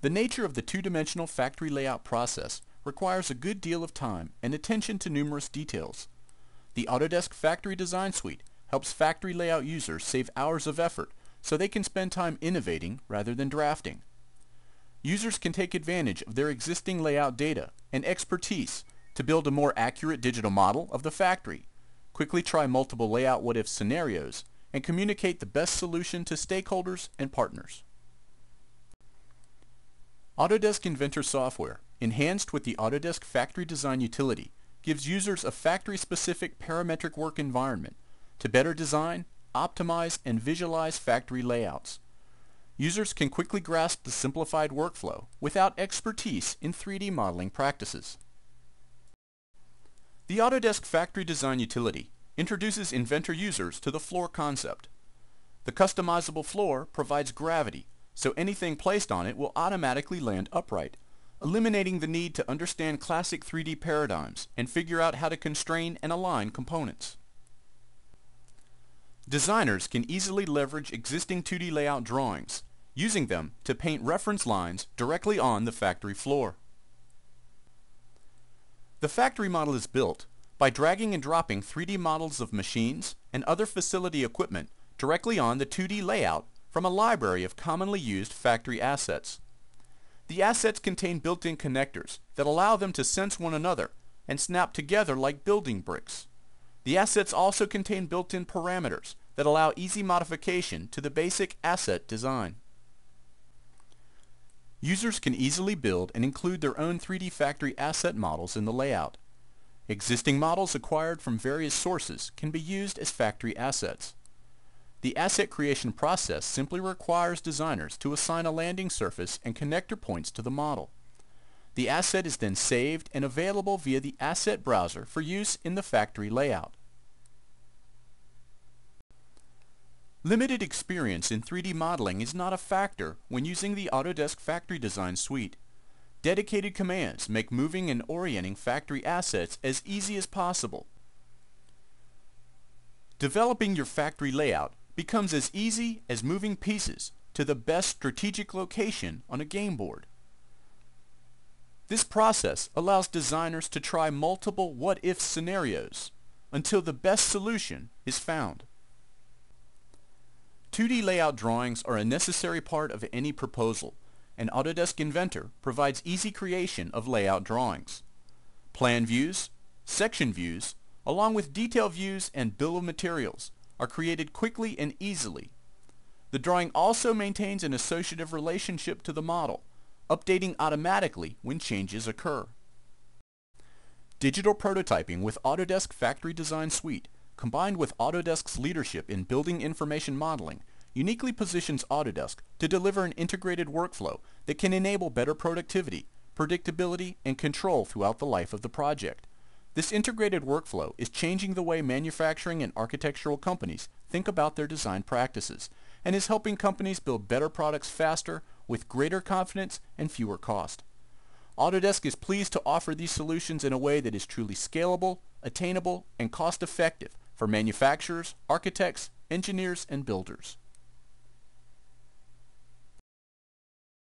The nature of the two-dimensional factory layout process requires a good deal of time and attention to numerous details. The Autodesk Factory Design Suite helps factory layout users save hours of effort so they can spend time innovating rather than drafting. Users can take advantage of their existing layout data and expertise to build a more accurate digital model of the factory, quickly try multiple layout what-if scenarios, and communicate the best solution to stakeholders and partners. Autodesk Inventor software, enhanced with the Autodesk Factory Design utility, gives users a factory-specific parametric work environment to better design, optimize, and visualize factory layouts. Users can quickly grasp the simplified workflow without expertise in 3D modeling practices. The Autodesk Factory Design utility introduces Inventor users to the floor concept. The customizable floor provides gravity so anything placed on it will automatically land upright, eliminating the need to understand classic 3D paradigms and figure out how to constrain and align components. Designers can easily leverage existing 2D layout drawings, using them to paint reference lines directly on the factory floor. The factory model is built by dragging and dropping 3D models of machines and other facility equipment directly on the 2D layout from a library of commonly used factory assets. The assets contain built-in connectors that allow them to sense one another and snap together like building bricks. The assets also contain built-in parameters that allow easy modification to the basic asset design. Users can easily build and include their own 3D factory asset models in the layout. Existing models acquired from various sources can be used as factory assets. The asset creation process simply requires designers to assign a landing surface and connector points to the model. The asset is then saved and available via the Asset Browser for use in the factory layout. Limited experience in 3D modeling is not a factor when using the Autodesk Factory Design Suite. Dedicated commands make moving and orienting factory assets as easy as possible. Developing your factory layout becomes as easy as moving pieces to the best strategic location on a game board. This process allows designers to try multiple what-if scenarios until the best solution is found. 2D layout drawings are a necessary part of any proposal, and Autodesk Inventor provides easy creation of layout drawings. Plan views, section views, along with detail views and bill of materials are created quickly and easily. The drawing also maintains an associative relationship to the model, updating automatically when changes occur. Digital prototyping with Autodesk Factory Design Suite, combined with Autodesk's leadership in building information modeling, uniquely positions Autodesk to deliver an integrated workflow that can enable better productivity, predictability, and control throughout the life of the project. This integrated workflow is changing the way manufacturing and architectural companies think about their design practices and is helping companies build better products faster with greater confidence and fewer cost. Autodesk is pleased to offer these solutions in a way that is truly scalable, attainable, and cost-effective for manufacturers, architects, engineers, and builders.